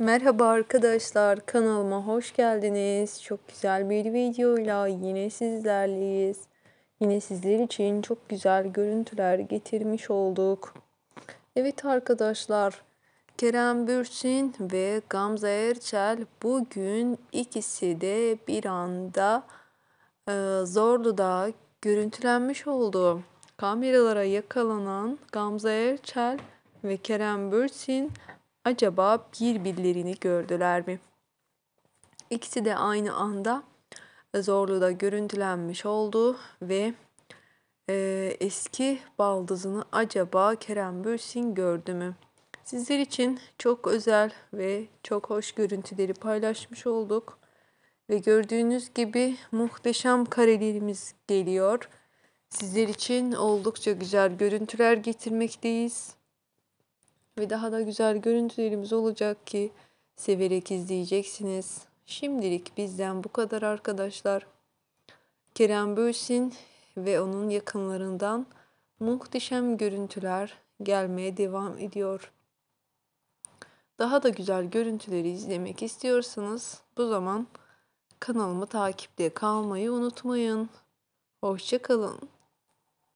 Merhaba arkadaşlar, kanalıma hoş geldiniz. Çok güzel bir videoyla yine sizlerleyiz. Yine sizler için çok güzel görüntüler getirmiş olduk. Evet arkadaşlar, Kerem Bürsin ve Gamze Erçel bugün ikisi de bir anda e, Zorlu'da görüntülenmiş oldu. Kameralara yakalanan Gamze Erçel ve Kerem Bürsin acaba birbirlerini gördüler mi? İkisi de aynı anda Zorlu'da görüntülenmiş oldu ve e, eski baldızını acaba Kerem Bürsin gördü mü? Sizler için çok özel ve çok hoş görüntüleri paylaşmış olduk. Ve gördüğünüz gibi muhteşem karelerimiz geliyor. Sizler için oldukça güzel görüntüler getirmekteyiz. Ve daha da güzel görüntülerimiz olacak ki severek izleyeceksiniz. Şimdilik bizden bu kadar arkadaşlar. Kerem Bürsin ve onun yakınlarından muhteşem görüntüler gelmeye devam ediyor. Daha da güzel görüntüleri izlemek istiyorsanız bu zaman kanalımı takipte kalmayı unutmayın. Hoşçakalın.